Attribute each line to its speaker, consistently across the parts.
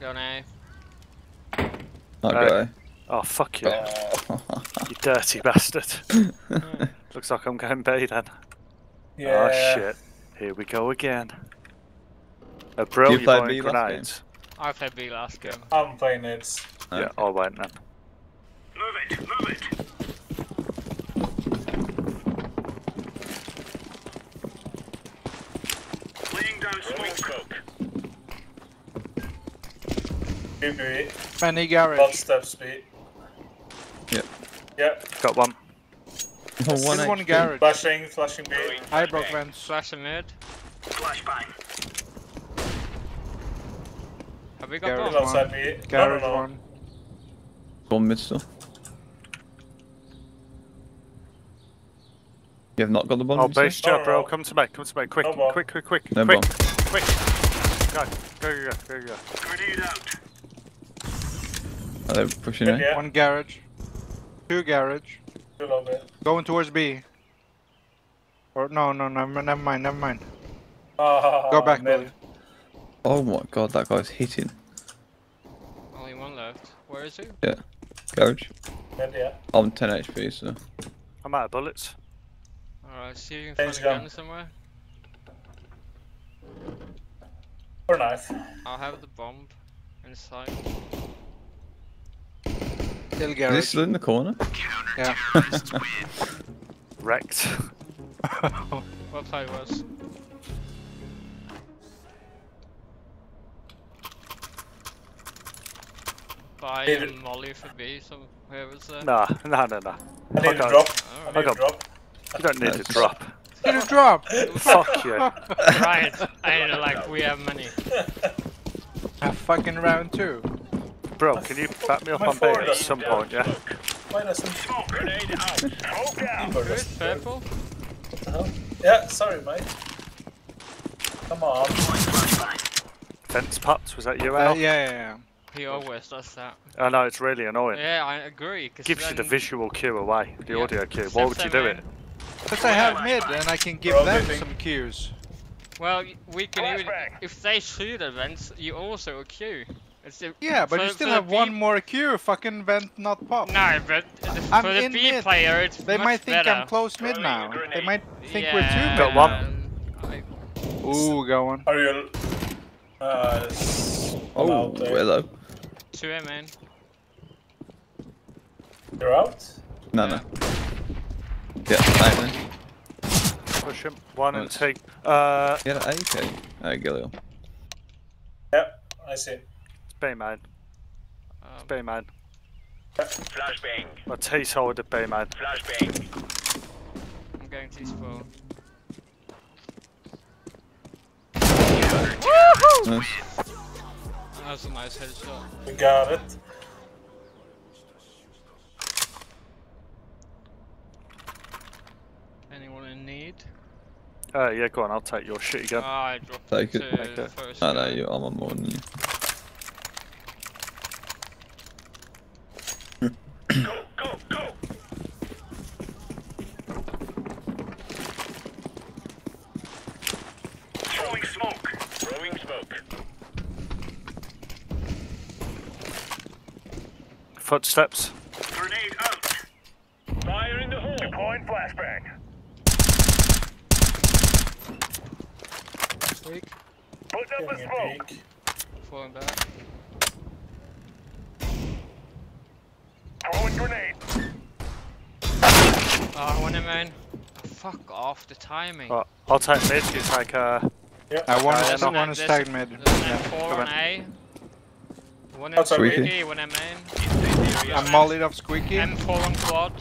Speaker 1: Go now.
Speaker 2: That
Speaker 3: Right.
Speaker 2: guy.
Speaker 3: Oh, fuck you.
Speaker 2: Oh.
Speaker 3: You dirty bastard. Looks like I'm going B then.
Speaker 4: Yeah.
Speaker 3: Oh, shit. Here we go again. A bro,
Speaker 2: You
Speaker 3: you
Speaker 2: played
Speaker 3: buying
Speaker 2: B last
Speaker 3: grenades?
Speaker 1: I played B last game.
Speaker 4: I'm playing it.
Speaker 3: Yeah, I went then.
Speaker 5: Move it, move it. Laying down smoke.
Speaker 4: BB.
Speaker 6: Many garage.
Speaker 4: Blood steps B.
Speaker 2: Yep.
Speaker 4: Yeah.
Speaker 3: Got one.
Speaker 2: Oh,
Speaker 6: Still
Speaker 2: one
Speaker 6: one
Speaker 2: HP.
Speaker 6: garage.
Speaker 4: Flashing, flashing B.
Speaker 6: I broke vents.
Speaker 1: Flash and mid.
Speaker 5: Flashbang.
Speaker 1: Have we got
Speaker 6: Garage one.
Speaker 4: outside B.
Speaker 6: Garage
Speaker 4: no, no, no.
Speaker 6: one.
Speaker 2: One mid still. You have not got the bomb?
Speaker 3: Oh, base
Speaker 2: say?
Speaker 3: job, bro. Come to me, come to me. Quick,
Speaker 4: No
Speaker 3: quick, quick, quick.
Speaker 2: No
Speaker 3: quick,
Speaker 2: bomb.
Speaker 3: quick. Go, go, go, go, go, go.
Speaker 5: Grenade out.
Speaker 2: Are they pushing in?
Speaker 4: Yeah.
Speaker 6: One garage. Two garage.
Speaker 4: Good on it.
Speaker 6: Going towards B. Or no, no, no, never mind, never mind.
Speaker 4: Ah,
Speaker 6: Go back,
Speaker 4: mid.
Speaker 6: Billy.
Speaker 2: Oh my god, that guy's hitting.
Speaker 1: Only one left. Where is he? Yeah.
Speaker 2: Garage.
Speaker 4: Mid, yeah.
Speaker 2: I'm 10 HP, so.
Speaker 3: I'm out of bullets.
Speaker 1: Alright, see if you can
Speaker 4: Change
Speaker 1: find a
Speaker 4: gun.
Speaker 1: gun somewhere.
Speaker 4: Or knife.
Speaker 1: I'll have the bomb inside.
Speaker 6: Still
Speaker 2: Is he
Speaker 6: garage.
Speaker 2: still in the corner?
Speaker 6: Yeah.
Speaker 3: Wrecked.
Speaker 1: What play was? Buy
Speaker 4: Need
Speaker 1: a molly for B, so where was there?
Speaker 3: Nah, nah, nah, nah.
Speaker 4: I need
Speaker 3: Okay.
Speaker 4: a drop. I need a drop.
Speaker 3: You don't need
Speaker 2: No,
Speaker 3: to
Speaker 2: it's-
Speaker 3: drop.
Speaker 6: Did it drop?
Speaker 3: Fuck you.
Speaker 1: right, I know, like we have many.
Speaker 6: A fucking round two.
Speaker 3: Bro, can you back me up
Speaker 4: My
Speaker 3: on B
Speaker 4: forward
Speaker 3: at some
Speaker 4: count.
Speaker 3: point, yeah?
Speaker 4: Why doesn't
Speaker 5: Smoke. Grenade out. Smoke out.
Speaker 1: Good,
Speaker 4: doesn't
Speaker 1: purple.
Speaker 4: What the hell? Yeah, sorry, mate. Come on.
Speaker 3: Fence popped, was that you,
Speaker 6: Uh,
Speaker 3: Al?
Speaker 6: yeah, yeah, yeah.
Speaker 1: He always does that.
Speaker 3: I know, it's really annoying.
Speaker 1: Yeah, I agree. Cause
Speaker 3: Gives you the visual cue away, the
Speaker 1: Yeah.
Speaker 3: audio cue. Why would you do it?
Speaker 6: Because I have mid and I can give
Speaker 4: Bro,
Speaker 6: them
Speaker 4: moving.
Speaker 6: some cues.
Speaker 1: Well, we can even if they shoot events, you also a queue. It's the,
Speaker 6: Yeah, but
Speaker 1: for-
Speaker 6: you still
Speaker 1: for the
Speaker 6: have one more cue. Fucking vent not pop.
Speaker 1: No, but the,
Speaker 6: I'm
Speaker 1: for the
Speaker 6: in
Speaker 1: B
Speaker 6: mid.
Speaker 1: player, it's
Speaker 6: They
Speaker 1: much
Speaker 6: might think
Speaker 1: better.
Speaker 6: I'm close mid
Speaker 5: Throwing
Speaker 6: now. They might think
Speaker 1: yeah,
Speaker 6: we're two
Speaker 3: Got one.
Speaker 1: I-
Speaker 6: Ooh, going.
Speaker 4: Are you. Uh,
Speaker 2: Oh,
Speaker 4: out there.
Speaker 2: hello.
Speaker 1: two M man.
Speaker 4: You're out?
Speaker 2: No, no. Yeah, right then.
Speaker 3: Push him. One and
Speaker 2: Nice.
Speaker 3: two. Uh,
Speaker 2: Get an AK. Oh, Galil.
Speaker 4: Yeah, I see.
Speaker 3: It's B man.
Speaker 1: Um,
Speaker 3: B man.
Speaker 5: Flashbang.
Speaker 3: My T's hold at B man.
Speaker 5: Flashbang.
Speaker 1: I'm going to spawn.
Speaker 2: Nice.
Speaker 1: That was a nice headshot.
Speaker 4: We got it.
Speaker 1: Anyone in need?
Speaker 3: Uh, yeah, go on, I'll take your shitty gun.
Speaker 1: Ah, I dropped
Speaker 2: Take
Speaker 1: it
Speaker 2: it.
Speaker 1: to
Speaker 3: Take it.
Speaker 1: first.
Speaker 2: No, no,
Speaker 1: guy.
Speaker 2: you, I'm more than you.
Speaker 5: Go, go, go. Throwing smoke. Throwing smoke.
Speaker 3: Footsteps.
Speaker 5: Grenade out. Fire in the hole. Deploying flashbang.
Speaker 1: Weak.
Speaker 5: Put up a
Speaker 4: Getting a
Speaker 5: smoke.
Speaker 4: peek.
Speaker 1: Falling back.
Speaker 5: Throwing grenade.
Speaker 1: Ah, one M man. Fuck off the timing.
Speaker 3: Right, I'll take mid, you take uh
Speaker 6: I want
Speaker 3: Uh,
Speaker 6: to
Speaker 3: no.
Speaker 6: one is
Speaker 1: There's
Speaker 6: tagged
Speaker 1: a-
Speaker 6: mid.
Speaker 1: there's an
Speaker 6: Yeah,
Speaker 1: M4
Speaker 6: come
Speaker 1: on
Speaker 6: on.
Speaker 1: A. One M
Speaker 4: Outside
Speaker 2: Squeaky.
Speaker 1: squeaky, one M main.
Speaker 6: I'm mollied off squeaky.
Speaker 1: M4 on quad.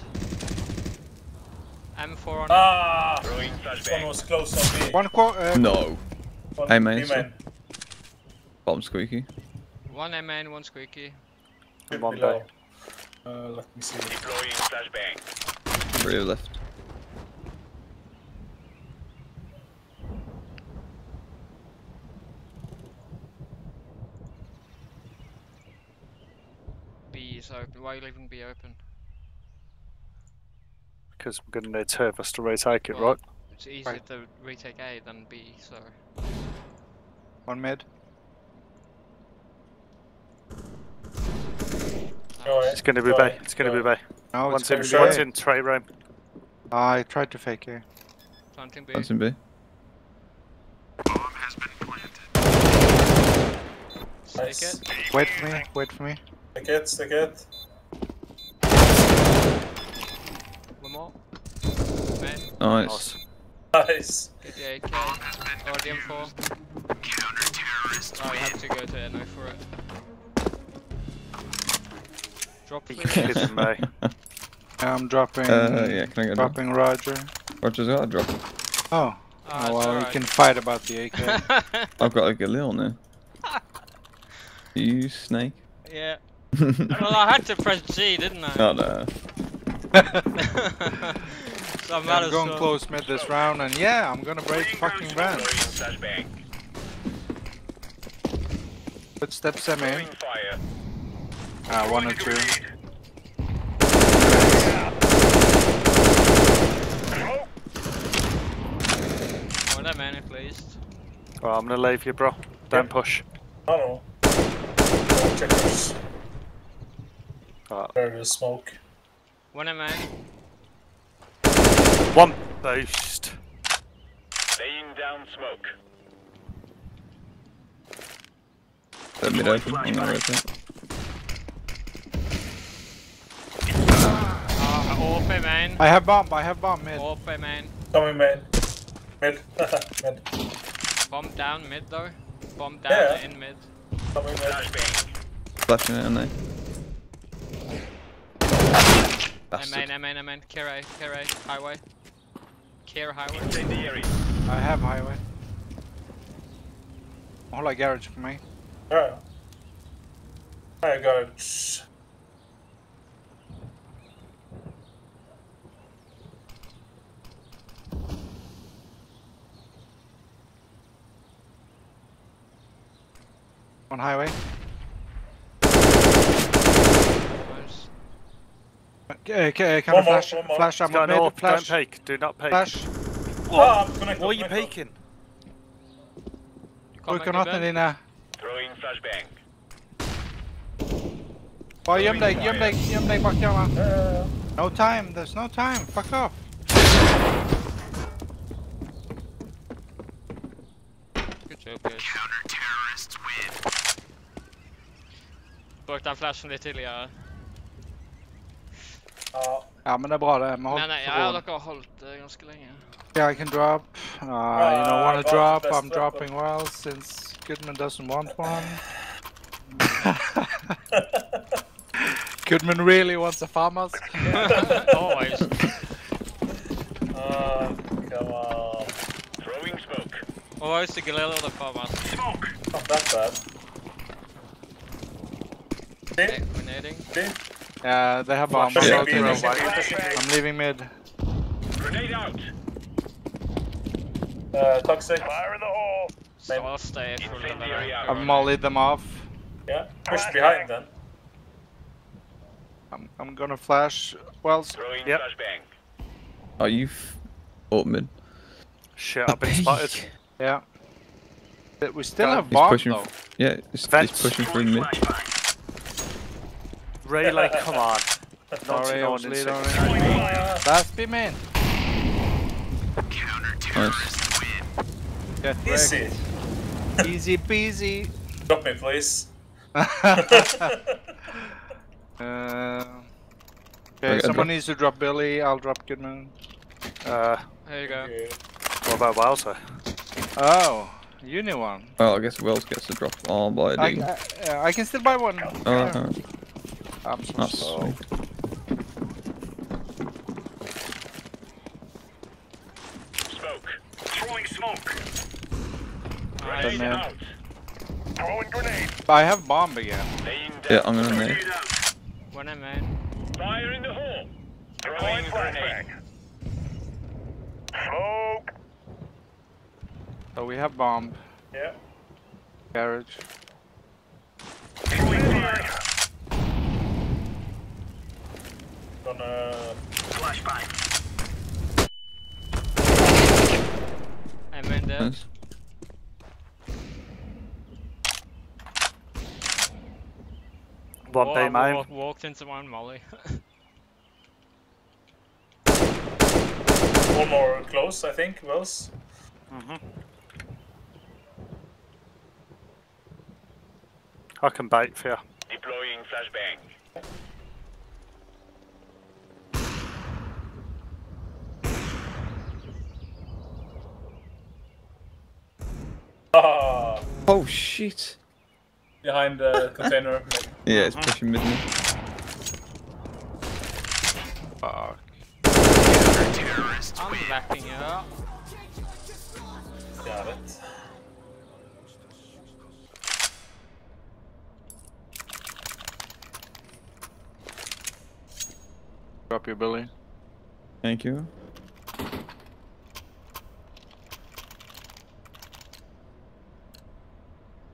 Speaker 1: M4 on.
Speaker 4: Ah! One
Speaker 5: flashbang.
Speaker 4: was close on B.
Speaker 6: One quo- uh,
Speaker 2: No.
Speaker 4: One
Speaker 2: Hey, man, so-
Speaker 4: main.
Speaker 2: Bomb squeaky.
Speaker 1: One M main, one squeaky.
Speaker 4: Should
Speaker 3: One
Speaker 4: be Uh, let me see.
Speaker 5: Deploying flashbang.
Speaker 2: Rear left.
Speaker 1: B is open. Why are you leaving B open?
Speaker 3: because we're gonna need two of us to retake it,
Speaker 1: Well,
Speaker 3: right?
Speaker 1: It's easier
Speaker 6: Right.
Speaker 1: to retake A than B, so.
Speaker 6: One mid.
Speaker 4: Go.
Speaker 3: It's gonna be
Speaker 4: Go
Speaker 3: bay. It's gonna be
Speaker 4: ahead.
Speaker 3: bay.
Speaker 6: No,
Speaker 3: One's
Speaker 6: it's
Speaker 3: in,
Speaker 6: gonna
Speaker 4: sure.
Speaker 6: be
Speaker 3: one's in tray room.
Speaker 6: I tried to fake it.
Speaker 1: Planting B.
Speaker 2: That's in B.
Speaker 1: Stick
Speaker 4: Nice.
Speaker 1: it.
Speaker 6: Wait for me, wait for me.
Speaker 4: Stick it, stick it.
Speaker 1: One more. Man,
Speaker 2: Nice.
Speaker 4: Nice.
Speaker 1: get the AK. Or the M4. Oh, you have to go to NO for it. Drop please.
Speaker 3: Kidding me.
Speaker 6: I'm dropping.
Speaker 2: Uh, yeah, can I get a drop?
Speaker 6: Dropping Roger.
Speaker 2: Roger's got a drop.
Speaker 6: Oh,
Speaker 1: Ah,
Speaker 6: oh well,
Speaker 1: it's
Speaker 6: we can fight about the AK.
Speaker 2: I've got like a little now. You snake.
Speaker 1: yeah. Well, I had to press G, didn't I?
Speaker 2: Oh no.
Speaker 1: so I might
Speaker 6: I'm going
Speaker 1: well.
Speaker 6: close mid this round, and yeah, I'm gonna break fucking van.
Speaker 5: Throwing flashbang.
Speaker 6: Footsteps I'm in. Ah, one or two.
Speaker 5: grenade. Smoke.
Speaker 1: One that man at least.
Speaker 3: Well, I'm gonna leave you, bro. Don't push.
Speaker 4: I don't know. No checkers. There is smoke.
Speaker 1: One that man.
Speaker 3: One boost.
Speaker 5: Laying down smoke.
Speaker 2: Let mid open. I'm gonna rotate.
Speaker 1: OP ah, man.
Speaker 6: I have bomb. I have bomb mid.
Speaker 1: OP man.
Speaker 4: Coming main. Mid. mid.
Speaker 1: Bomb down mid though. Bomb down
Speaker 4: Yeah.
Speaker 1: in mid.
Speaker 4: Coming mid.
Speaker 5: Flashbang.
Speaker 2: Flashing it, and they.
Speaker 1: M main,
Speaker 2: Bastard.
Speaker 1: M main, M main. Care A, care A, highway. Care highway.
Speaker 5: Incendiary.
Speaker 6: I have highway. More like garage for me.
Speaker 4: Yeah. I got.
Speaker 6: On highway.
Speaker 1: Nice.
Speaker 6: Okay, okay, can
Speaker 4: One
Speaker 6: I
Speaker 4: more,
Speaker 6: flash?
Speaker 4: one more.
Speaker 6: Flash, I'm
Speaker 3: Go
Speaker 6: on mid.
Speaker 3: north. Don't
Speaker 6: Flash.
Speaker 3: peek. Do not peek.
Speaker 6: Flash.
Speaker 4: Ah, I'm connected.
Speaker 3: What are you
Speaker 4: connected.
Speaker 3: peeking?
Speaker 1: Come
Speaker 6: Brukar
Speaker 1: back
Speaker 6: något
Speaker 1: in
Speaker 6: i dina...
Speaker 5: Throwing flashbang.
Speaker 4: Yeah, yeah.
Speaker 6: No time, there's no time. Fuck off.
Speaker 1: Good job guys. Bruk den flashen litt tidligere.
Speaker 4: Ja.
Speaker 6: Ja men det är bra det. Men håll
Speaker 1: Men nei, ja,
Speaker 6: förråd.
Speaker 1: dere har holdt det ganske lenge.
Speaker 6: Yeah, I can drop. Uh, you know, wanna
Speaker 4: got
Speaker 6: drop?
Speaker 4: the
Speaker 6: I'm
Speaker 4: weapon.
Speaker 6: dropping well since Goodman doesn't want one. Goodman really wants a FAMAS.
Speaker 1: Always.
Speaker 4: Ah, come on.
Speaker 5: Throwing smoke.
Speaker 1: Always the Galileo for us.
Speaker 5: Smoke.
Speaker 4: Not that bad. See?
Speaker 1: Grenading.
Speaker 4: See?
Speaker 6: Yeah, they have bomb.
Speaker 4: Pushing
Speaker 2: Yeah,
Speaker 4: B,
Speaker 2: okay.
Speaker 4: pushing B,
Speaker 5: Right.
Speaker 4: pushing B.
Speaker 6: I'm leaving mid.
Speaker 5: Grenade out.
Speaker 4: Uh, toxic.
Speaker 5: Fire in the hole.
Speaker 1: Så stay full
Speaker 5: Incendiary out.
Speaker 6: I've mollied them off.
Speaker 4: Yeah. Push behind then.
Speaker 6: I'm, I'm gonna flash. Well, s-
Speaker 3: Yep.
Speaker 2: Are you f- up mid?
Speaker 3: Shit, I've been spotted.
Speaker 6: yeah. We still have
Speaker 2: He's
Speaker 6: bomb though.
Speaker 2: yeah, he's,
Speaker 3: Vents.
Speaker 2: he's pushing through mid.
Speaker 3: Relay, come on.
Speaker 6: Sorry, I was
Speaker 3: in
Speaker 6: lead
Speaker 3: six.
Speaker 6: on it. Last be main.
Speaker 2: Nice.
Speaker 6: Get
Speaker 4: Easy.
Speaker 6: wrecked. Easy peasy.
Speaker 4: Drop me, please.
Speaker 6: uh, okay,
Speaker 2: Okay,
Speaker 6: someone
Speaker 2: drop.
Speaker 6: needs to drop Billy. I'll drop Goodman.
Speaker 3: Uh,
Speaker 1: There you go.
Speaker 4: Okay.
Speaker 3: what about Wowzer?
Speaker 6: Oh, you need one.
Speaker 2: Well, I guess Wells gets to drop on by
Speaker 6: I,
Speaker 2: digging.
Speaker 6: I, I can still buy one.
Speaker 2: Alright,
Speaker 6: Yeah.
Speaker 2: Alright.
Speaker 6: I'm so
Speaker 2: That's
Speaker 6: slow.
Speaker 2: sweet.
Speaker 5: Smoke. Throwing smoke. Grenade
Speaker 6: man.
Speaker 5: out. Throwing grenade.
Speaker 6: I have bomb again.
Speaker 2: Yeah, I'm gonna nade.
Speaker 5: Grenade out.
Speaker 1: One M main.
Speaker 5: Fire in the hole. Throwing flashbang. Smoke.
Speaker 6: So we have bomb.
Speaker 4: Yeah.
Speaker 6: Garage.
Speaker 5: Throwing fire.
Speaker 4: Gonna.
Speaker 5: Flashbang.
Speaker 1: M main dead.
Speaker 2: Nice.
Speaker 3: One
Speaker 1: Oh,
Speaker 3: day
Speaker 1: I
Speaker 3: mine.
Speaker 1: wa- walked into one molly.
Speaker 4: One more close, I think, Wells.
Speaker 3: Mhm. I can bait for you.
Speaker 5: Deploying flashbang.
Speaker 4: Ah,
Speaker 2: Oh shit.
Speaker 4: behind the container.
Speaker 2: Yeah, it's pushing mid me.
Speaker 6: Fuck.
Speaker 1: I'm backing up.
Speaker 4: Got it.
Speaker 6: Drop your Billy.
Speaker 2: Thank you.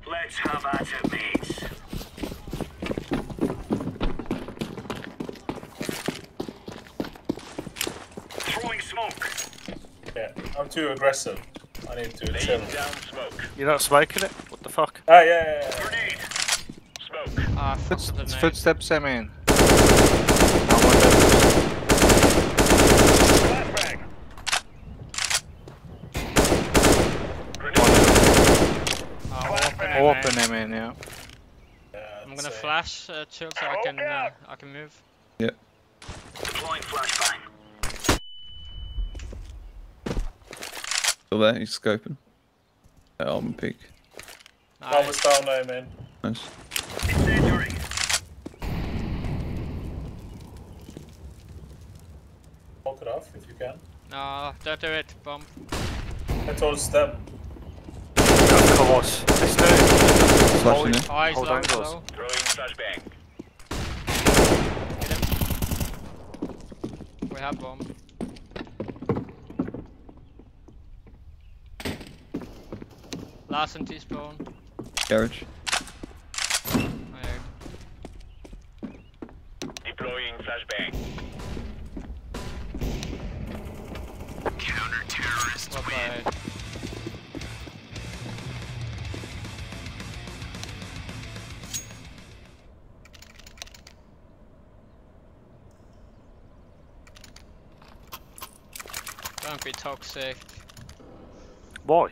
Speaker 5: Let's have at it, mates. Throwing smoke.
Speaker 4: Yeah, I'm too aggressive. I need to chill.
Speaker 5: Down smoke.
Speaker 3: You're not smoking it? What the fuck?
Speaker 4: Ah, yeah, yeah, yeah.
Speaker 5: Grenade. Smoke.
Speaker 1: Ah, fuck
Speaker 6: Foot,
Speaker 1: the
Speaker 6: footsteps, I mean.
Speaker 5: Flashbang. Grenade. Flashbang.
Speaker 1: open,
Speaker 6: Open,
Speaker 1: man.
Speaker 6: I mean, yeah.
Speaker 4: yeah
Speaker 1: I'm gonna
Speaker 4: uh,
Speaker 1: flash uh, chill so I can uh, I can move.
Speaker 5: Deploying flashbang.
Speaker 2: Still there, he's scoping. That almond peak.
Speaker 4: Bomb is
Speaker 1: Nice.
Speaker 4: down, I mean.
Speaker 2: Nice.
Speaker 5: Incendiary.
Speaker 4: Walk it off if you can.
Speaker 1: No, don't do it, bomb.
Speaker 4: I towards them.
Speaker 3: Of course. This dude.
Speaker 2: Flashing in.
Speaker 1: Oh, he's
Speaker 3: Hold
Speaker 1: low,
Speaker 3: on,
Speaker 1: he's low.
Speaker 5: Throwing flashbang.
Speaker 1: Hit him. We have bomb. Last and T-spawn.
Speaker 2: Garage.
Speaker 5: Deploying flashbang.
Speaker 1: What by? Don't be toxic.
Speaker 3: Why?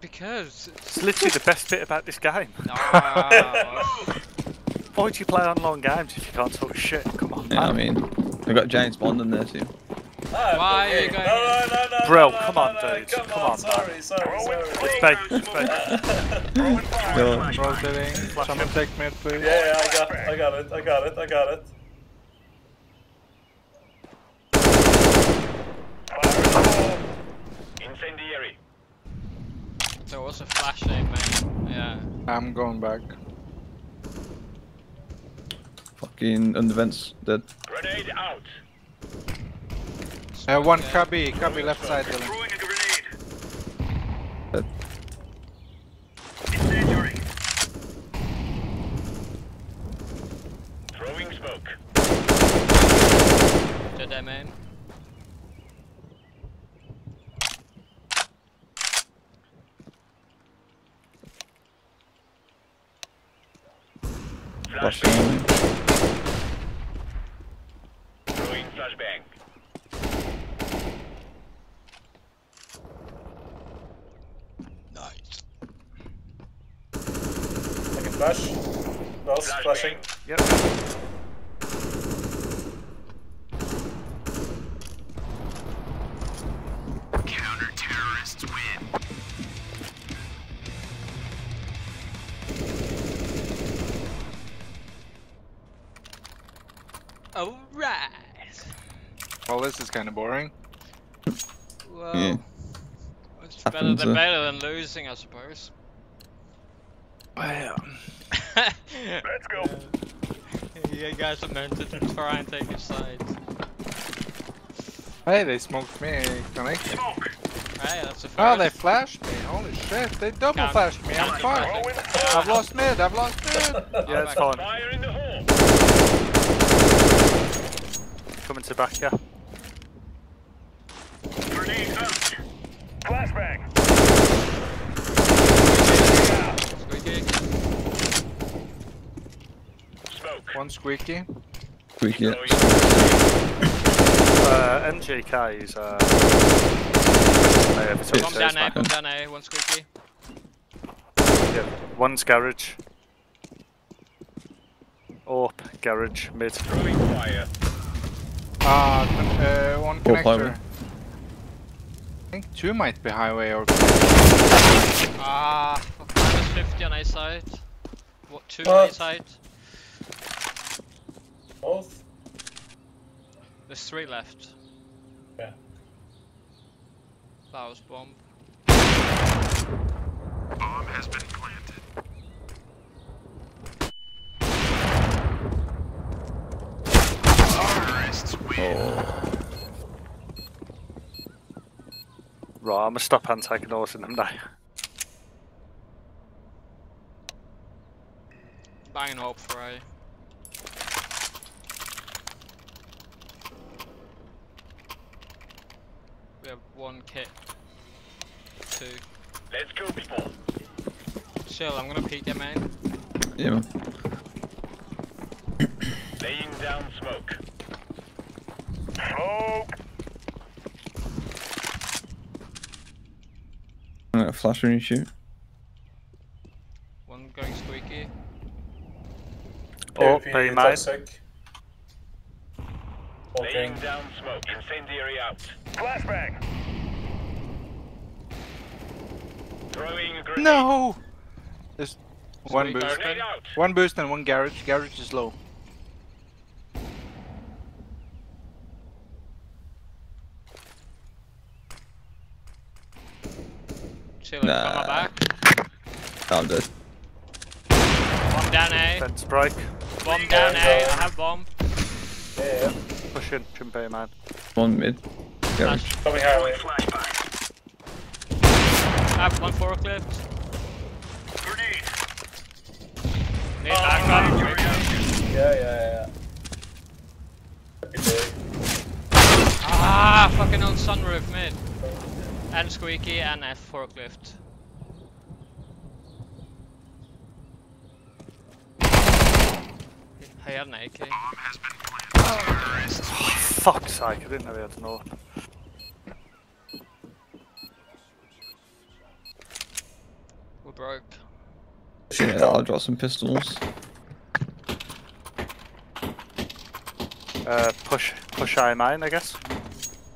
Speaker 1: Because
Speaker 3: It's literally the best bit about this game.
Speaker 1: no. Ah.
Speaker 3: Why do you play online games if you can't talk shit? Come on,
Speaker 2: Yeah, I
Speaker 3: man.
Speaker 2: mean, we got James Bond in there too.
Speaker 1: Why are you going-
Speaker 4: No, no, no, no,
Speaker 3: Bro,
Speaker 4: no,
Speaker 3: come on,
Speaker 4: no,
Speaker 3: dude.
Speaker 4: Come,
Speaker 3: Come
Speaker 4: on,
Speaker 3: on,
Speaker 4: sorry, sorry, sorry.
Speaker 3: It's fake. It's fake.
Speaker 5: Throwing fire.
Speaker 2: Yo.
Speaker 5: Flashbang.
Speaker 6: Rotating. Someone take mid, please.
Speaker 4: Yeah, yeah, I got, I got it, I got it, I got it.
Speaker 5: Fire in the hole. Incendiary.
Speaker 1: there was a flashing, man. Yeah.
Speaker 6: I'm going back.
Speaker 2: Fucking under vents dead.
Speaker 5: Grenade out.
Speaker 6: Uh, one
Speaker 1: Yeah.
Speaker 6: cubby, cubby left side, Billy.
Speaker 5: Throwing a grenade.
Speaker 2: Dead.
Speaker 5: Incendiary. Throwing smoke.
Speaker 1: Did that, man?
Speaker 2: Flashing.
Speaker 5: Flashbang. Throwing flashbang.
Speaker 1: Nice.
Speaker 4: Second flash. Wells flashing.
Speaker 3: Yep.
Speaker 6: This is kind of boring.
Speaker 1: Well,
Speaker 2: Yeah.
Speaker 1: it's better than
Speaker 2: uh,
Speaker 1: better than losing, I suppose.
Speaker 6: Well,
Speaker 5: Let's go.
Speaker 1: you guys are meant to try and take your side.
Speaker 6: hey, they smoked me. Connect.
Speaker 5: Smoke.
Speaker 1: Hey, that's a
Speaker 6: Oh, they flashed me. Holy shit, they double
Speaker 1: Count-
Speaker 6: flashed me. I'm
Speaker 1: count
Speaker 6: fine.
Speaker 1: your
Speaker 5: Throwing
Speaker 1: blessings.
Speaker 6: I've lost mid, I've lost mid.
Speaker 3: Yeah, it's fine.
Speaker 5: Fire in the hole.
Speaker 3: Coming to back, yeah.
Speaker 5: Grenade out. Flashbang.
Speaker 1: Squeaky.
Speaker 5: Smoke.
Speaker 6: One squeaky.
Speaker 2: Squeaky. Yeah.
Speaker 3: Uh, NGK is. Uh, yeah, if it's
Speaker 2: Bomb
Speaker 1: Bomb down A,
Speaker 3: man.
Speaker 1: bomb down A, one squeaky.
Speaker 3: Yeah, one's garage. AWP, garage, mid.
Speaker 5: Throwing fire.
Speaker 6: Uh, uh, one connector. I think two might be highway or.
Speaker 1: Ah, fuck, minus 50 on A side. What, two on A side?
Speaker 4: Both?
Speaker 1: There's three left.
Speaker 4: Yeah.
Speaker 1: That was bomb.
Speaker 5: Bomb has been planted. Terrorists win.
Speaker 3: Right, I'm gonna stop antagonising them now.
Speaker 1: Banging hope for A. We have one kit. Two.
Speaker 5: Let's go, people.
Speaker 1: Chill, I'm gonna peek them in.
Speaker 2: Yeah, man.
Speaker 5: Laying down smoke. Smoke.
Speaker 2: I'm gonna flash when you shoot.
Speaker 1: One going squeaky.
Speaker 3: AWP,
Speaker 4: PvP
Speaker 3: B main.
Speaker 4: toxic.
Speaker 5: Laying
Speaker 4: Walking.
Speaker 5: down smoke. Incendiary out. Flashbang. Throwing a grenade.
Speaker 6: No! There's one
Speaker 1: Squeak.
Speaker 6: boost. One boost and one garage. Garage is low.
Speaker 1: Chill, nah. got my
Speaker 2: Nah.
Speaker 1: back.
Speaker 2: I'm dead.
Speaker 1: Bomb down A.
Speaker 3: Fence break.
Speaker 1: Bomb down A. I have bomb.
Speaker 4: Yeah, yeah.
Speaker 3: Pushing, Chimpe man.
Speaker 2: One mid. Garage.
Speaker 1: Flash.
Speaker 4: Coming highway.
Speaker 5: Flashbang.
Speaker 1: I have one forklift.
Speaker 5: Grenade.
Speaker 1: Need backup.
Speaker 4: Yeah, yeah, yeah. Happy day.
Speaker 1: Ah, fucking on sunroof mid. And squeaky and F forklift. He had an AK.
Speaker 5: Bomb has been planted. Terrorists
Speaker 3: Fuck's sake, I didn't know he had an AWP.
Speaker 1: We're broke.
Speaker 2: Yeah, I'll drop some pistols.
Speaker 3: Uh, push, push I main, I guess.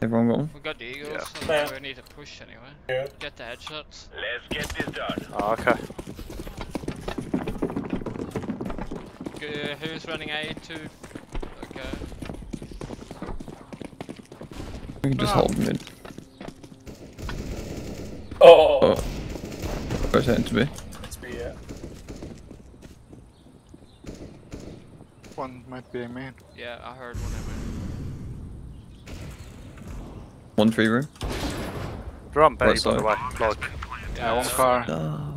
Speaker 2: Everyone got one?
Speaker 1: We got the eagles,
Speaker 3: Yeah.
Speaker 1: so we need to push anyway.
Speaker 4: Yeah.
Speaker 1: Get the headshots.
Speaker 5: Let's get this done.
Speaker 3: Oh, okay.
Speaker 1: G- uh, who's running A to? Okay.
Speaker 2: We can just ah. hold mid.
Speaker 4: Oh,
Speaker 2: Oh. Rotate to B.
Speaker 4: it's me, yeah.
Speaker 6: One might be a man.
Speaker 1: Yeah, I heard one of
Speaker 2: One free room.
Speaker 3: They're on B,
Speaker 2: Right
Speaker 3: by the way. Like.
Speaker 6: Yeah, one car.
Speaker 2: No.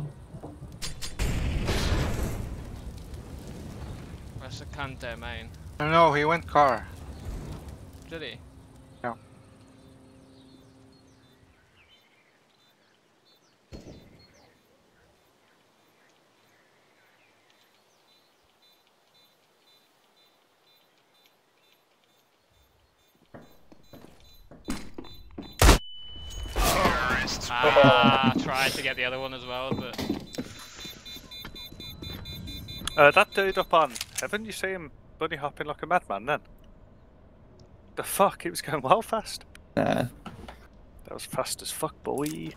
Speaker 1: Where's the cunt there, main?
Speaker 6: No, no, he went car.
Speaker 1: Did he?
Speaker 6: Yeah.
Speaker 5: Terrorists
Speaker 1: Ah, tried to get the other one as well, but
Speaker 3: uh, that dude up on heaven, you see him bunny hopping like a madman then? The fuck, he was going well fast.
Speaker 2: Nah.
Speaker 3: That was fast as fuck, boy.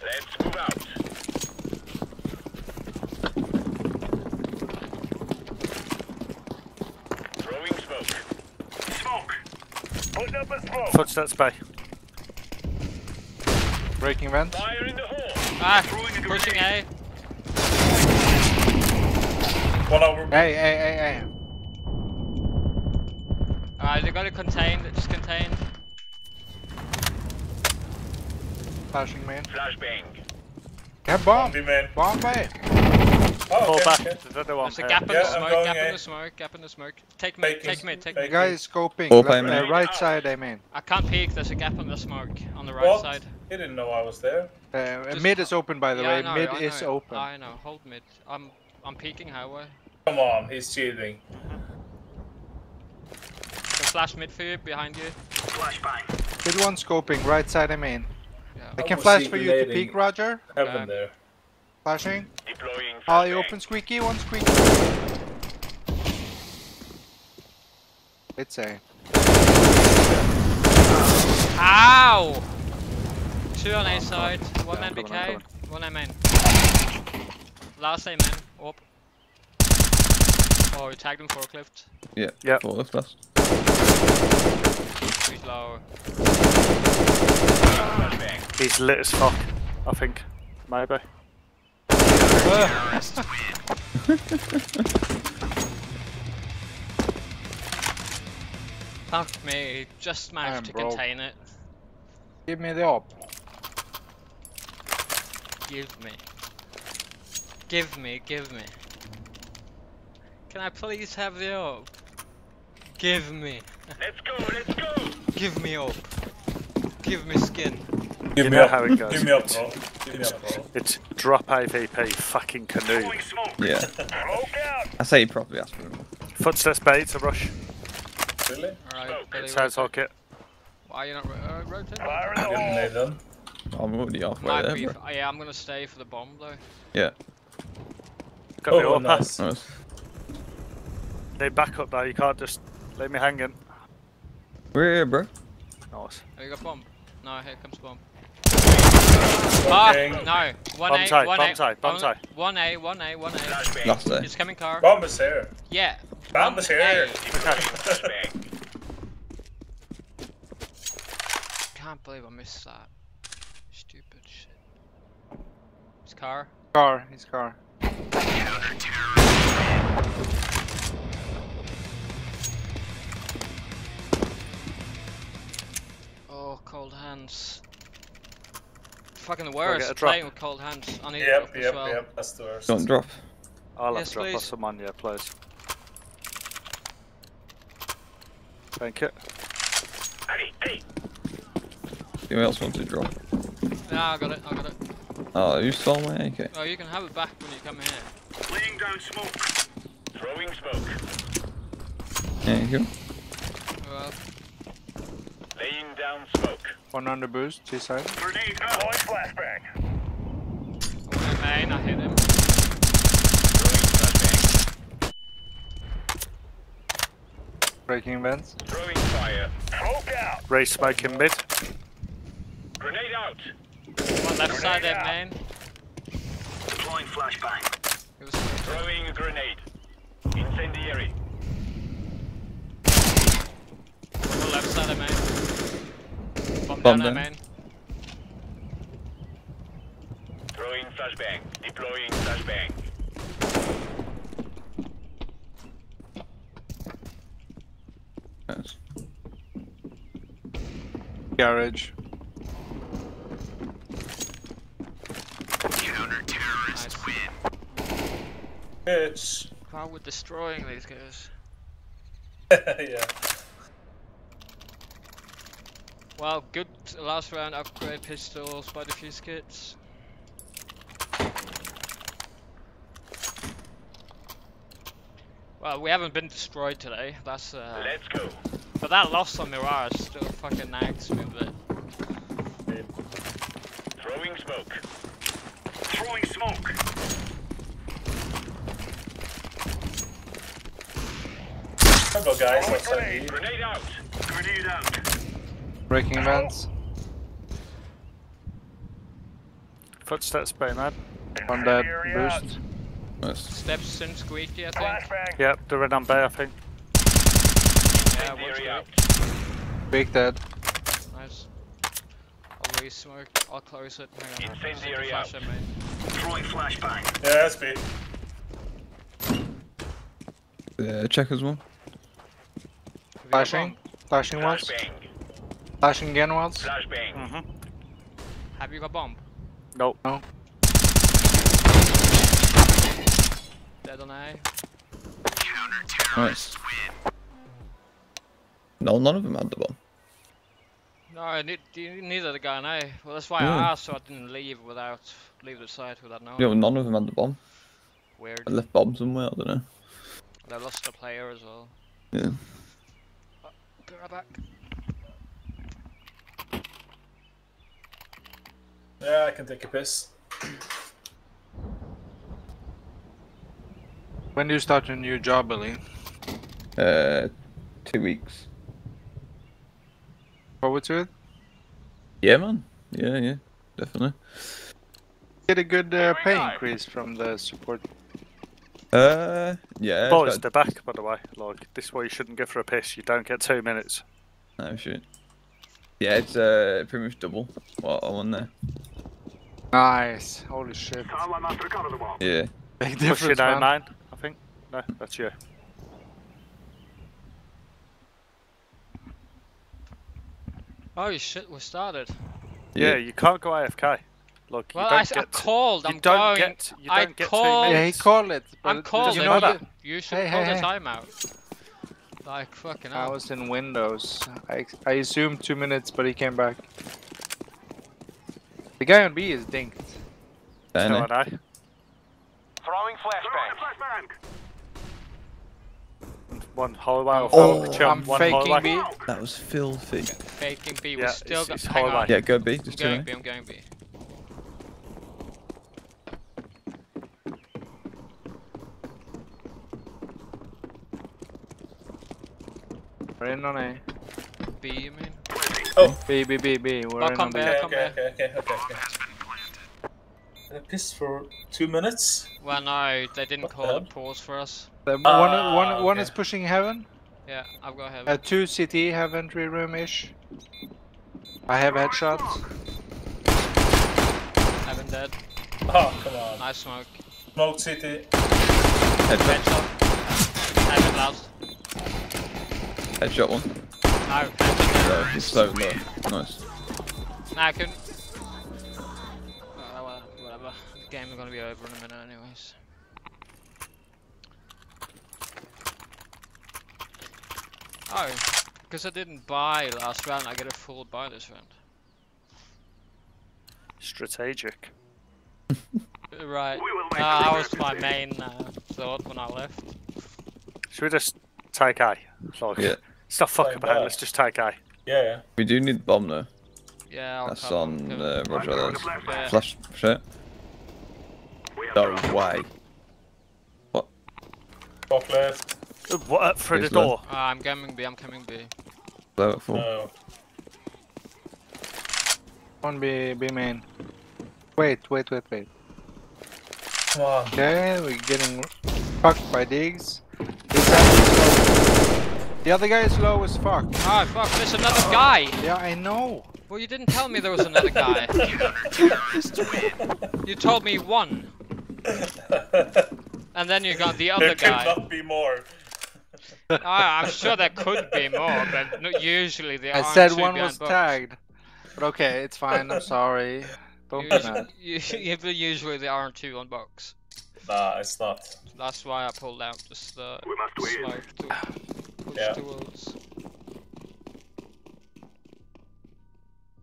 Speaker 5: Let's move out. Throwing smoke. Smoke. Putting up a smoke.
Speaker 3: Footsteps bay.
Speaker 6: Breaking vent.
Speaker 5: Fire in the hole.
Speaker 1: Ah,
Speaker 5: Throwing a
Speaker 1: pushing A.
Speaker 4: One over.
Speaker 6: Hey, hey, hey, hey.
Speaker 1: Alright, they got it contained. Just contained.
Speaker 6: Flashing main.
Speaker 5: Flashbang.
Speaker 6: Yeah, bomb.
Speaker 4: B man.
Speaker 6: Bomb bay.
Speaker 4: Oh,
Speaker 3: Pull
Speaker 4: okay,
Speaker 3: back.
Speaker 4: okay.
Speaker 3: There's another one
Speaker 1: There's a gap in
Speaker 4: Yeah,
Speaker 1: the smoke,
Speaker 4: going
Speaker 1: gap in
Speaker 4: A.
Speaker 1: the smoke, gap in the smoke. Take
Speaker 4: me,
Speaker 1: take me, take
Speaker 6: me.
Speaker 1: The
Speaker 6: guy is scoping.
Speaker 2: All
Speaker 6: left-
Speaker 2: payment.
Speaker 6: uh, right side, I mean.
Speaker 1: I can't peek, there's a gap in the smoke on the right
Speaker 4: What?
Speaker 1: side.
Speaker 4: He didn't know I was there.
Speaker 6: Uh, mid is open, by the
Speaker 1: yeah,
Speaker 6: way.
Speaker 1: know,
Speaker 6: mid
Speaker 1: I
Speaker 6: is
Speaker 1: know,
Speaker 6: open.
Speaker 1: I know, hold mid. I'm I'm peeking highway.
Speaker 4: Come on, he's cheating.
Speaker 1: So flash mid for you, behind you.
Speaker 6: Mid one scoping, right side, I mean.
Speaker 1: Yeah.
Speaker 6: I can flash for you to peek, Roger.
Speaker 4: Heaven
Speaker 1: Okay.
Speaker 4: there.
Speaker 6: Flashing.
Speaker 5: Deploying
Speaker 6: Ollie
Speaker 5: flashbang.
Speaker 6: open, squeaky, one squeaky. It's a.
Speaker 1: Ow! Two on A side, one
Speaker 3: Yeah, I'm coming,
Speaker 1: NBK,
Speaker 3: I'm
Speaker 1: one A main. Last A main, up. Oh, you tagged him forklift.
Speaker 2: Yeah.
Speaker 3: Yep.
Speaker 2: Four left last.
Speaker 1: He's low.
Speaker 3: He's lit as fuck, I think. Maybe.
Speaker 1: Fuck me, just managed
Speaker 6: am
Speaker 1: to
Speaker 6: broke.
Speaker 1: contain it.
Speaker 6: Give me the op.
Speaker 1: Give me. Give me, give me. Can I please have the op? Give me.
Speaker 5: Let's go, let's go.
Speaker 1: Give me op. Give me skin.
Speaker 4: Give
Speaker 3: You
Speaker 4: me
Speaker 3: know
Speaker 4: up.
Speaker 3: how it goes.
Speaker 4: Give me up, bro. Give me up, bro.
Speaker 3: It's drop AVP, fucking canoe.
Speaker 2: Yeah. I say he probably asked for.
Speaker 3: Footsteps bait to rush.
Speaker 4: Really?
Speaker 1: Alright,
Speaker 5: Smoke.
Speaker 1: Billy,
Speaker 3: Sounds
Speaker 1: rotate.
Speaker 3: like it.
Speaker 1: Why are you not ro- uh, rotating?
Speaker 5: Fire in the hole.
Speaker 4: Nathan.
Speaker 2: I'm already halfway
Speaker 1: Might
Speaker 2: there,
Speaker 1: be.
Speaker 2: bro.
Speaker 1: yeah, I'm gonna stay for the bomb though.
Speaker 2: Yeah.
Speaker 3: Got the
Speaker 4: Oh,
Speaker 3: upper.
Speaker 4: nice.
Speaker 2: Nice.
Speaker 3: They back up though, you can't just leave me hanging.
Speaker 2: We're here, bro.
Speaker 3: Nice.
Speaker 1: Have you got bomb? No, here comes bomb.
Speaker 4: Okay.
Speaker 1: Ah, no. One
Speaker 3: Bomb
Speaker 1: A,
Speaker 3: tight,
Speaker 1: one
Speaker 3: bomb
Speaker 1: A,
Speaker 3: tight, bomb
Speaker 1: one-
Speaker 3: tight.
Speaker 1: One A, one A, one A.
Speaker 5: Flashbang.
Speaker 2: Last day.
Speaker 1: It's coming car.
Speaker 4: Bomb is here.
Speaker 1: Yeah.
Speaker 4: Bomb is here.
Speaker 1: Can't believe I missed that. Stupid shit. It's car.
Speaker 6: Car, his car.
Speaker 1: Oh, cold hands. Fucking the worst.
Speaker 3: a drop?
Speaker 1: Playing with cold hands. I need a
Speaker 4: Yep,
Speaker 1: drop as
Speaker 4: yep,
Speaker 1: well.
Speaker 4: yep. That's the worst.
Speaker 2: Don't drop.
Speaker 3: I'll have
Speaker 1: Yes,
Speaker 3: to drop
Speaker 1: please.
Speaker 3: off someone, yeah, please. Thank you.
Speaker 5: Hey, hey.
Speaker 2: Anyone else want to drop?
Speaker 1: Nah, I got it. I got it.
Speaker 2: Oh, you stole my AK.
Speaker 1: Oh, you can have it back when you come here.
Speaker 5: Laying down smoke. Throwing smoke.
Speaker 2: Thank you.
Speaker 1: Well,
Speaker 5: Laying down smoke.
Speaker 6: One on the boost, T side.
Speaker 5: Grenade out. Deploying flashbang.
Speaker 1: one in main. I hit him.
Speaker 5: Throwing flashbang.
Speaker 6: Breaking vents.
Speaker 5: Throwing fire. Smoke out.
Speaker 3: Ray smoking mid.
Speaker 5: Grenade out.
Speaker 1: One left side
Speaker 5: Grenade
Speaker 1: in
Speaker 5: out.
Speaker 1: main.
Speaker 5: Deploying flashbang.
Speaker 1: Was
Speaker 5: Throwing a grenade. Incendiary.
Speaker 1: one left side in main. Bomb
Speaker 2: Bomb
Speaker 1: down in
Speaker 2: down.
Speaker 5: Throwing flashbang. Deploying flashbang.
Speaker 2: Nice.
Speaker 6: Garage.
Speaker 4: Bitch.
Speaker 1: Wow, we're destroying these guys.
Speaker 4: yeah.
Speaker 1: Well, good last round upgrade pistols by the fuse kits. Well, we haven't been destroyed today. That's uh,
Speaker 5: Let's go.
Speaker 1: but that loss on Mirage still fucking nags me a bit.
Speaker 5: Throwing smoke. Throwing smoke.
Speaker 4: Hello guys, outside
Speaker 5: grenade. Grenade out. Grenade out.
Speaker 6: Breaking vents.
Speaker 3: Footsteps bay, man.
Speaker 6: On that
Speaker 5: Incendiary out.
Speaker 6: boost.
Speaker 2: Nice.
Speaker 1: Steps in squeaky, I think.
Speaker 5: Flashbang.
Speaker 3: Yep, they're in on bay, I think.
Speaker 1: Yeah, one
Speaker 5: Incendiary out.
Speaker 1: squeak.
Speaker 6: Big dead.
Speaker 1: Nice. I'll re-smoke. I'll close it. Hang on.
Speaker 5: Incendiary
Speaker 1: Flash
Speaker 5: out.
Speaker 1: it.
Speaker 5: Throwing flashbang.
Speaker 4: Yeah, that's me.
Speaker 2: Yeah, checkers one.
Speaker 1: Have you got
Speaker 6: Flashing.
Speaker 1: bomb?
Speaker 6: Flashing once.
Speaker 5: Flashbang.
Speaker 6: Flashing again once.
Speaker 5: Flashbang.
Speaker 3: Mm-hmm.
Speaker 1: Have you got bomb?
Speaker 3: Nope. No.
Speaker 1: Dead on A.
Speaker 2: Nice. No, none of them had the bomb.
Speaker 1: No, I need, you- neither the guy on A. Well, that's why
Speaker 2: Yeah.
Speaker 1: I asked so I didn't leave without leave the site without knowing.
Speaker 2: Yeah, well, none of them had the bomb.
Speaker 1: Weird.
Speaker 2: I left bomb somewhere, I don't know.
Speaker 1: They lost a player as well.
Speaker 2: Yeah.
Speaker 1: Be right back.
Speaker 4: Yeah, I can take a piss.
Speaker 6: When do you start your new job, Billy?
Speaker 2: Uh, two weeks.
Speaker 6: Forward to it?
Speaker 2: Yeah, man. Yeah, yeah, definitely.
Speaker 6: Get a good uh, pay increase from the support.
Speaker 2: Uh, yeah. it's
Speaker 3: Boys,
Speaker 2: got-
Speaker 3: they're back, by the way. Like, this way, you shouldn't go for a piss. You don't get two minutes.
Speaker 2: No shit. Yeah, it's uh pretty much double what I won there.
Speaker 6: Nice. Holy shit.
Speaker 5: Someone must recover the bomb.
Speaker 2: Yeah.
Speaker 6: Big
Speaker 3: Push you
Speaker 6: difference,
Speaker 3: down,
Speaker 6: man.
Speaker 3: man. I think. No, that's you.
Speaker 1: Oh shit, we started.
Speaker 3: Yeah, you can't go AFK. Look, you
Speaker 1: Well,
Speaker 3: don't
Speaker 1: I, s- I
Speaker 3: get.
Speaker 1: called.
Speaker 3: you
Speaker 1: I'm
Speaker 3: don't
Speaker 1: going.
Speaker 3: get. You
Speaker 1: I
Speaker 3: don't get
Speaker 1: called-
Speaker 6: Yeah, he called it. But
Speaker 1: I'm
Speaker 6: it-
Speaker 1: called.
Speaker 3: you know that?
Speaker 1: You should
Speaker 6: Hey,
Speaker 1: call
Speaker 6: hey,
Speaker 1: the
Speaker 6: hey.
Speaker 1: timeout. Like fucking
Speaker 6: I
Speaker 1: hell.
Speaker 6: was in Windows. I, I assumed two minutes, but he came back. The guy on B is dinked.
Speaker 2: Fair
Speaker 3: So
Speaker 2: enough.
Speaker 3: I.
Speaker 5: Throwing flashbang.
Speaker 3: One hallway or
Speaker 2: Oh,
Speaker 3: oh, chum,
Speaker 6: I'm
Speaker 3: one
Speaker 6: faking
Speaker 3: hallway.
Speaker 6: B.
Speaker 2: That was filthy.
Speaker 1: Faking B. We
Speaker 3: Yeah,
Speaker 1: still
Speaker 3: it's-
Speaker 1: got.
Speaker 3: it's
Speaker 1: hang on.
Speaker 2: Yeah, go B.
Speaker 1: I'm
Speaker 2: Just
Speaker 1: going
Speaker 2: do
Speaker 1: B.
Speaker 2: it.
Speaker 1: I'm going B.
Speaker 6: We're in on A.
Speaker 1: B. You mean?
Speaker 6: B, B, B, B. We're
Speaker 1: I'll
Speaker 6: in
Speaker 1: come
Speaker 6: on B.
Speaker 1: back.
Speaker 4: Okay, okay, okay, okay, okay, okay. Pissed for two minutes.
Speaker 1: Well, no, they didn't
Speaker 4: What
Speaker 1: call a pause for us.
Speaker 6: The one, one, one
Speaker 4: okay.
Speaker 6: is pushing heaven.
Speaker 1: Yeah, I've got heavy.
Speaker 6: Uh, two CT have entry room ish. I have headshots.
Speaker 1: Heaven dead.
Speaker 4: Oh, come on.
Speaker 1: Nice smoke.
Speaker 4: Smoke city.
Speaker 2: Headshot.
Speaker 1: Headshot. Heaven last.
Speaker 2: Headshot one.
Speaker 1: No, heaven dead.
Speaker 2: Uh, he's so low. Nice.
Speaker 1: Nah, I couldn't. Uh, well, whatever. The game is gonna be over in a minute, anyways. Oh, because I didn't buy last round, I get a full buy this round.
Speaker 3: Strategic.
Speaker 1: Uh, Right. Uh, that was my main uh, thought when I left.
Speaker 3: Should we just take A? Like,
Speaker 2: Yeah.
Speaker 3: Stop fucking
Speaker 4: Like
Speaker 3: about.
Speaker 4: that.
Speaker 3: Let's just take A.
Speaker 4: Yeah, yeah.
Speaker 2: We do need bomb though.
Speaker 1: Yeah, I'll
Speaker 2: That's
Speaker 1: come
Speaker 2: on uh, Roger. That's
Speaker 1: Yeah.
Speaker 2: flash shit. No way.
Speaker 4: Top left.
Speaker 3: What? uh, Through the
Speaker 2: He's low.
Speaker 3: door.
Speaker 1: Uh, I'm coming B, I'm coming B.
Speaker 2: Low at full.
Speaker 4: No.
Speaker 6: One B, B main. Wait, wait, wait, wait.
Speaker 4: Come on.
Speaker 6: Okay, we're getting fucked by digs. This guy is low. The other guy is low as fuck.
Speaker 1: Oh fuck, there's another guy!
Speaker 6: Yeah, I know.
Speaker 1: Well, you didn't tell me there was another guy. you told me one, and then you got the other
Speaker 4: there could
Speaker 1: guy.
Speaker 4: not be more.
Speaker 1: Oh, I'm sure there could be more, but no, usually they
Speaker 6: I
Speaker 1: aren't
Speaker 6: said one was
Speaker 1: box.
Speaker 6: tagged. But okay, it's fine. I'm sorry. Don't be mad.
Speaker 1: but usually they aren't two on box.
Speaker 4: Nah, it's not.
Speaker 1: That's why I pulled out just the
Speaker 5: We must win.
Speaker 1: smoke to push
Speaker 4: Yeah.
Speaker 1: towards.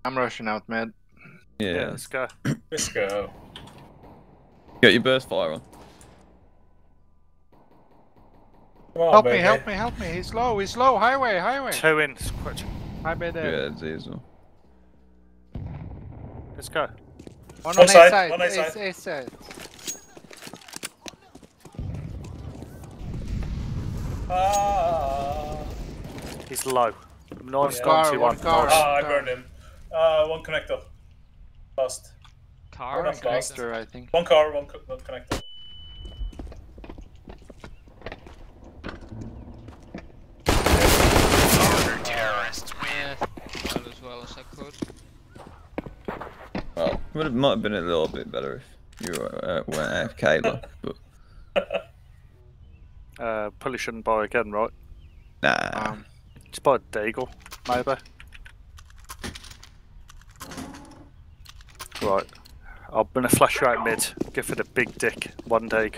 Speaker 6: I'm rushing out, man.
Speaker 3: Yeah,
Speaker 2: Yeah.
Speaker 3: let's go.
Speaker 4: Let's go.
Speaker 2: Get your burst fire on.
Speaker 4: On,
Speaker 6: Help
Speaker 4: baby.
Speaker 6: me, help me, help me. He's low, he's low. Highway, highway.
Speaker 3: Two in. s- quick.
Speaker 6: Highway there.
Speaker 2: Yeah, Z as.
Speaker 3: Let's go.
Speaker 6: One
Speaker 4: One
Speaker 6: on A
Speaker 4: side,
Speaker 6: side.
Speaker 4: one A
Speaker 6: A
Speaker 4: side.
Speaker 6: A side.
Speaker 4: Ah.
Speaker 3: He's low. Nice
Speaker 4: Yeah.
Speaker 3: one,
Speaker 6: Car,
Speaker 3: two,
Speaker 6: one
Speaker 3: one.
Speaker 6: car.
Speaker 4: Ah, I burned him. Uh, one connector. Lost.
Speaker 1: Car
Speaker 4: One
Speaker 1: connector.
Speaker 6: Connector, I think.
Speaker 4: One car, one, co- one connector.
Speaker 1: Yeah, done as well as I could.
Speaker 2: Well, would have, might have been a little bit better if you were, uh, weren't AFK. But
Speaker 3: Uh, probably shouldn't buy again, right?
Speaker 2: nah.
Speaker 6: Um,
Speaker 3: Just buy a Deagle, maybe. Right. I'm gonna flash you out mid. Go for the big dick. One dig.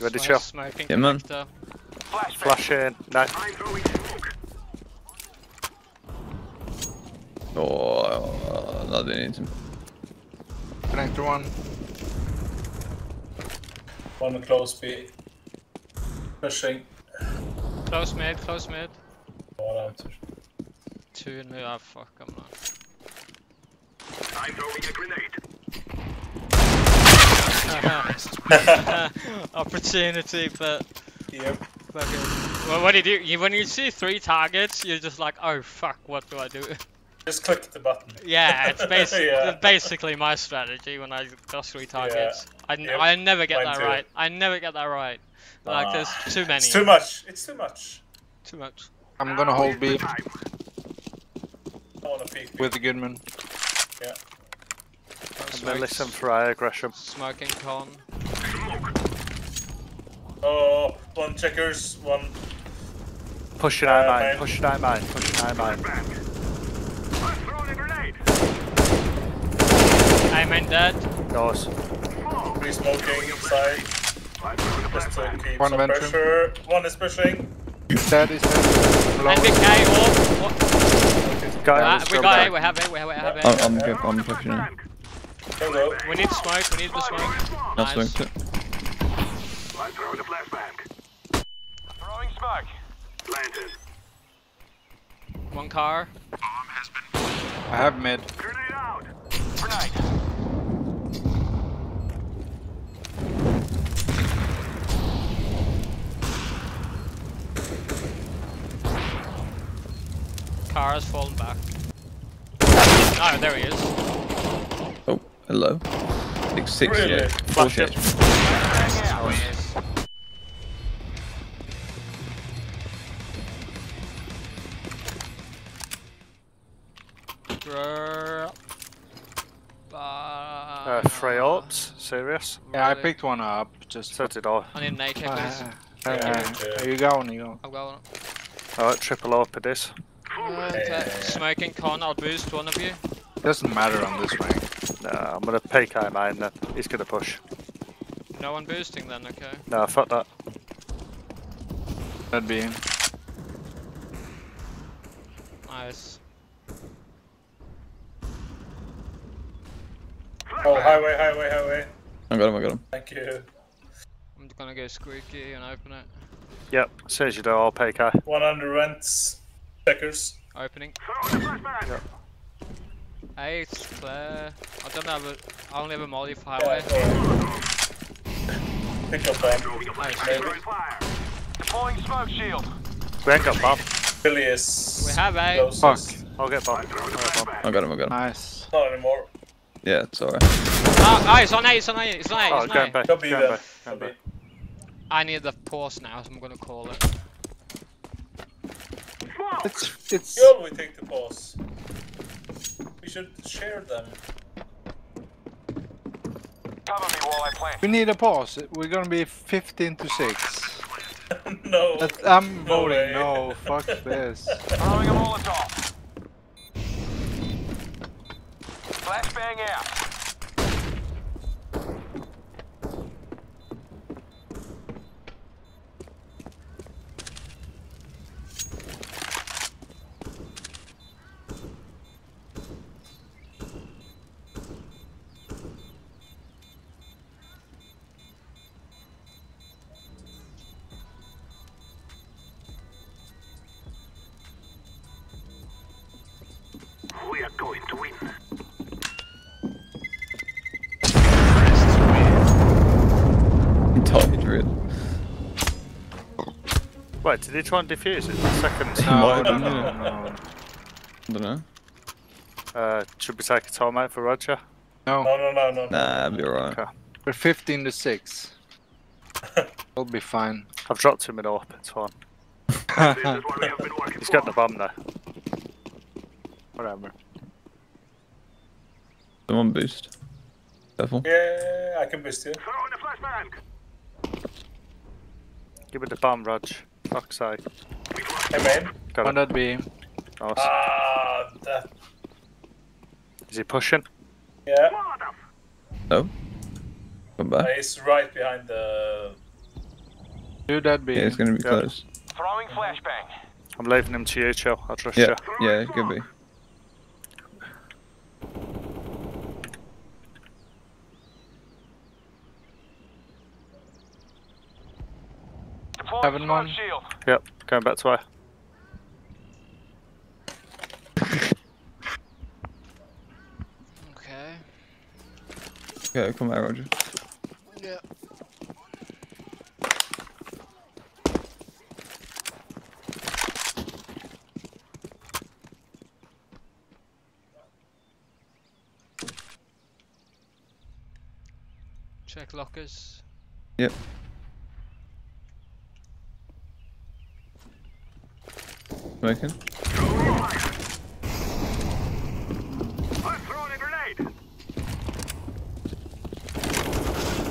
Speaker 3: Ready,
Speaker 1: Smoke-
Speaker 3: chill?
Speaker 1: Smoking
Speaker 2: Yeah, man.
Speaker 1: connector.
Speaker 3: Flash in. No.
Speaker 5: I'm throwing.
Speaker 2: Oh, no, they need him.
Speaker 6: Connector one.
Speaker 4: One close B. Pushing.
Speaker 1: Close mid, close mid.
Speaker 4: One out.
Speaker 1: Two in the ah fuck, I'm not.
Speaker 5: I'm throwing a grenade.
Speaker 1: Opportunity, but
Speaker 4: Yep.
Speaker 1: fucking. Well, what do you do? When you see three targets, you're just like, oh fuck, what do I do?
Speaker 4: Just click the button.
Speaker 1: Yeah, it's basically
Speaker 4: Yeah.
Speaker 1: basically my strategy when I got three targets. I, n-
Speaker 4: Yep,
Speaker 1: I never get
Speaker 4: mine
Speaker 1: that
Speaker 4: too.
Speaker 1: right. I never get that right. Like there's
Speaker 4: Ah,
Speaker 1: too many.
Speaker 4: It's too much. It's too much.
Speaker 1: Too much.
Speaker 6: I'm gonna hold B
Speaker 4: wanna peek.
Speaker 6: with the Goodman.
Speaker 4: Yeah.
Speaker 3: I'm gonna listen for eye aggression.
Speaker 1: Smoking con.
Speaker 4: Oh, one checkers, one.
Speaker 3: Push
Speaker 4: Uh,
Speaker 3: A main.
Speaker 4: mine.
Speaker 3: Pushing A main. Pushing A main.
Speaker 5: Flashbang. I'm throwing a.
Speaker 1: I'm in dead.
Speaker 3: Goes.
Speaker 4: Three smoking inside.
Speaker 5: I'm throwing a
Speaker 4: Just to keep
Speaker 6: One
Speaker 4: some
Speaker 6: ventrum.
Speaker 4: pressure. One is pushing.
Speaker 6: Dead is dead. Below.
Speaker 1: NBK off. What?
Speaker 3: Guy
Speaker 1: Ah, we got
Speaker 3: back.
Speaker 1: it. We have it. We have it. We have it.
Speaker 2: I'm, I'm, good, I'm pushing him.
Speaker 4: Go go.
Speaker 1: We need smoke. We need the smoke.
Speaker 2: I
Speaker 1: Nice.
Speaker 2: smoked it.
Speaker 5: I'm throwing a flashbang. Throwing smoke. Planted.
Speaker 1: One car.
Speaker 6: I have mid.
Speaker 5: Grenade.
Speaker 1: Car has fallen back. Oh, there he is.
Speaker 2: Oh, hello. Six, six,
Speaker 4: Really?
Speaker 2: yeah. Four
Speaker 3: Flash it.
Speaker 2: shots.
Speaker 1: Oh, he is. Brr.
Speaker 3: Uh, Frey Ops. Serious.
Speaker 6: Yeah, I picked one up. Just.
Speaker 3: set it off.
Speaker 1: I need an AK, please.
Speaker 6: Uh, uh,
Speaker 4: Yeah.
Speaker 6: uh, you go, you go.
Speaker 1: I'm going. one.
Speaker 3: Alright, triple up it is.
Speaker 1: Okay. Uh, Smoking con, I'll boost one of you.
Speaker 6: Doesn't matter on this rank.
Speaker 3: No, I'm gonna peek A main then. He's gonna push.
Speaker 1: No one boosting then, okay.
Speaker 3: No, fuck that.
Speaker 6: That'd be.
Speaker 1: Nice.
Speaker 4: Oh, highway, highway, highway.
Speaker 2: I got him, I got him.
Speaker 4: Thank you.
Speaker 1: I'm gonna go squeaky and open it.
Speaker 3: Yep, says you do, I'll peek eye.
Speaker 4: One under rents. Checkers.
Speaker 1: Opening.
Speaker 5: Throwing.
Speaker 1: Hey, it's clear. I don't have a. I only have a molly for highway.
Speaker 4: go. Pick up them.
Speaker 5: Throwing a
Speaker 1: Nice.
Speaker 5: flashbang. Throwing fire. Deploying smoke shield.
Speaker 3: We ain't got bomb.
Speaker 4: Billy is.
Speaker 1: We have a.
Speaker 4: closest.
Speaker 6: Fuck.
Speaker 3: I'll get bomb.
Speaker 5: I'm a
Speaker 3: I'll get bomb.
Speaker 2: I got him, I got him.
Speaker 6: Nice.
Speaker 4: Not anymore.
Speaker 2: Yeah, it's alright.
Speaker 1: Oh, ah, oh, ah, it's on A, it's on A, it's on A,
Speaker 3: Oh,
Speaker 1: it's on
Speaker 3: going
Speaker 1: A.
Speaker 3: back.
Speaker 4: Go B
Speaker 3: Going back. Going back.
Speaker 1: I need the pause now, so I'm gonna call it.
Speaker 5: Smoke.
Speaker 6: It's it's.
Speaker 4: Girl, we take the pause. We should share them.
Speaker 5: Cover me while I plant.
Speaker 6: We need a pause. We're gonna be 15 to six.
Speaker 4: no.
Speaker 6: That, I'm
Speaker 4: No
Speaker 6: voting
Speaker 4: way.
Speaker 6: no. Fuck this.
Speaker 5: Throwing a Molotov. Flashbang out.
Speaker 3: Wait, did he try and defuse it? The second.
Speaker 6: No, no,
Speaker 2: have
Speaker 6: no,
Speaker 2: done,
Speaker 6: no,
Speaker 2: I don't know.
Speaker 3: Uh, should we take a time out for Roger?
Speaker 6: No,
Speaker 4: No, no, no, no.
Speaker 2: Nah, I'll be alright.
Speaker 3: Okay.
Speaker 6: we're 15 to six. We'll be fine.
Speaker 3: I've dropped him in up, it's fine.
Speaker 5: This is what we have been working
Speaker 3: He's
Speaker 5: for.
Speaker 3: getting the bomb now.
Speaker 6: Whatever.
Speaker 2: Someone boost. Careful.
Speaker 4: Yeah, I can boost you.
Speaker 5: Throwing a flashbang.
Speaker 3: Give me the bomb, Rog. Fuck's sake.
Speaker 4: Hey, man.
Speaker 3: Got
Speaker 6: One
Speaker 3: it.
Speaker 6: that be.
Speaker 3: Nice.
Speaker 4: Ah, that.
Speaker 3: Is he pushing?
Speaker 4: Yeah.
Speaker 5: Molotov.
Speaker 2: No. Come back.
Speaker 4: He's right behind the
Speaker 6: Do that be.
Speaker 2: Yeah, it's gonna be
Speaker 3: Yeah.
Speaker 2: close.
Speaker 5: Throwing flashbang.
Speaker 3: I'm leaving him to you, Chill. I'll trust
Speaker 2: Yeah,
Speaker 3: you.
Speaker 2: yeah, it could be.
Speaker 6: Having
Speaker 5: smoke
Speaker 6: one.
Speaker 5: shield.
Speaker 3: Yep, going back to A.
Speaker 1: Okay.
Speaker 2: Okay, come out, Roger.
Speaker 1: Yeah. Check lockers.
Speaker 2: Yep. Smoking.
Speaker 5: I'm throwing a grenade.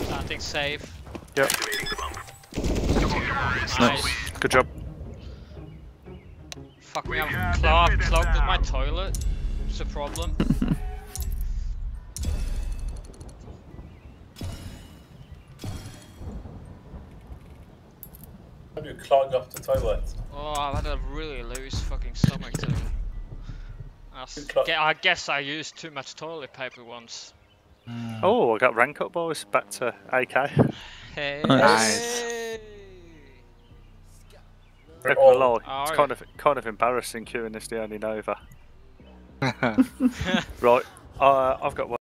Speaker 1: Planting safe.
Speaker 3: Yep,
Speaker 1: Nice.
Speaker 3: good job.
Speaker 1: Fuck me, I'm clogged, clogged with my toilet. It's a problem.
Speaker 4: How do you clog up the toilet?
Speaker 1: Oh, I've had a really loose fucking stomach too. I, s-
Speaker 4: Good clock.
Speaker 1: ge- I guess I used too much toilet paper once.
Speaker 3: Oh, I got rank up, boys. Back to AK.
Speaker 1: Hey.
Speaker 6: Nice.
Speaker 4: We're
Speaker 3: Not
Speaker 4: all-
Speaker 3: gonna lie,
Speaker 1: Oh,
Speaker 3: it's kind of kind of embarrassing queuing this the only Nova. Right, uh, I've got one.